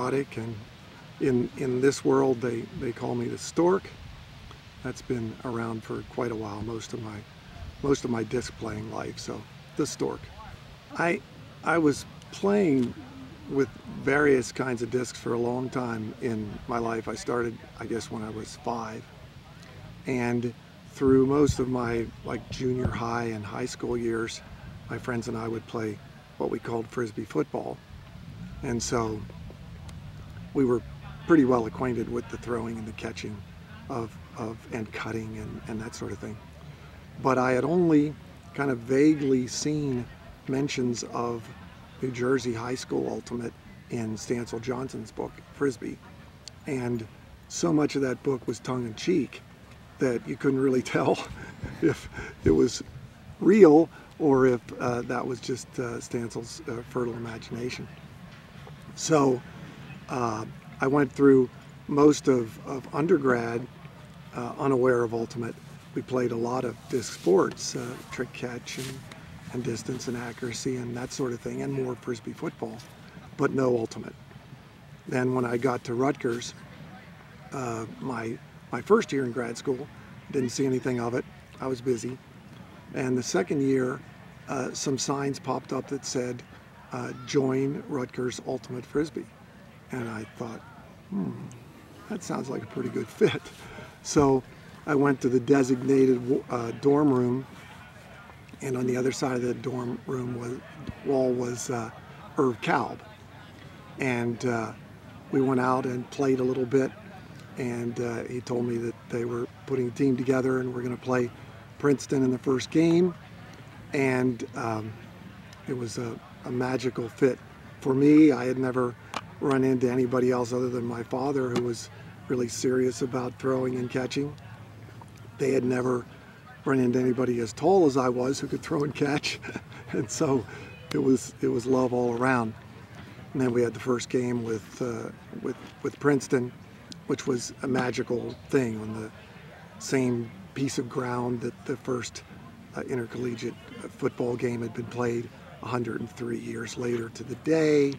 chaotic, and in in this world they they call me the stork. That's been around for quite a while, most of my most of my disc playing life. So the stork. I I was playing with various kinds of discs for a long time in my life. I started, I guess, when I was five, and through most of my like junior high and high school years, my friends and I would play what we called frisbee football, and so we were pretty well acquainted with the throwing and the catching of, of and cutting and, and that sort of thing. But I had only kind of vaguely seen mentions of New Jersey High School Ultimate in Stancil Johnson's book, Frisbee. And so much of that book was tongue in cheek that you couldn't really tell if it was real or if uh, that was just uh, Stancil's uh, fertile imagination. So uh, I went through most of, of undergrad uh, unaware of Ultimate. We played a lot of disc sports, uh, trick catch and, and distance and accuracy and that sort of thing, and more Frisbee football, but no Ultimate. Then when I got to Rutgers, my, my first year in grad school, didn't see anything of it. I was busy. And the second year, uh, some signs popped up that said, uh, join Rutgers Ultimate Frisbee. And I thought, hmm, that sounds like a pretty good fit. So I went to the designated uh, dorm room, and on the other side of the dorm room was, wall was uh, Irv Kalb. And uh, we went out and played a little bit, and uh, he told me that they were putting a team together and we're going to play Princeton in the first game. And um, it was a, a magical fit for me. I had never run into anybody else other than my father who was really serious about throwing and catching. They had never run into anybody as tall as I was who could throw and catch. and so it was it was love all around. And then we had the first game with uh, with with Princeton, which was a magical thing on the same piece of ground that the first uh, intercollegiate football game had been played 103 years later to the day.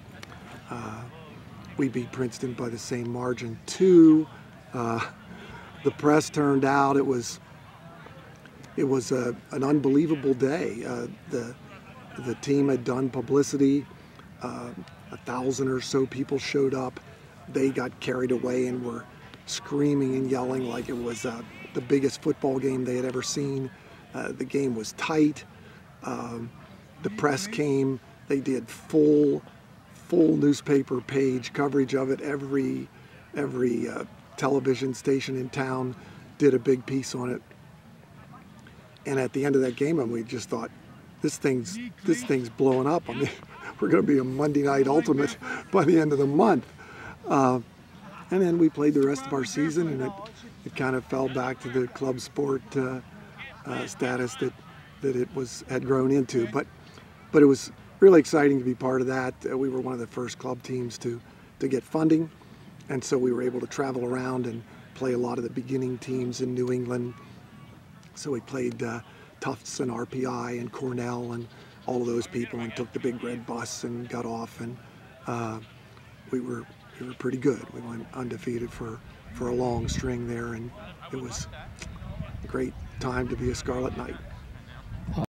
Uh, we beat Princeton by the same margin too. Uh, the press turned out. It was it was a, an unbelievable day. Uh, the the team had done publicity. Uh, a thousand or so people showed up. They got carried away and were screaming and yelling like it was uh, the biggest football game they had ever seen. Uh, the game was tight. Um, the press came. They did full full newspaper page coverage of it. Every every uh, television station in town did a big piece on it. And at the end of that game, I mean, we just thought, this thing's this thing's blowing up. I mean, we're going to be a Monday Night Ultimate by the end of the month. Uh, and then we played the rest of our season, and it, it kind of fell back to the club sport uh, uh, status that that it was had grown into. But but it was really exciting to be part of that. Uh, we were one of the first club teams to, to get funding, and so we were able to travel around and play a lot of the beginning teams in New England. So we played uh, Tufts and RPI and Cornell and all of those people and took the big red bus and got off and uh, we were we were pretty good. We went undefeated for, for a long string there and it was a great time to be a Scarlet Knight.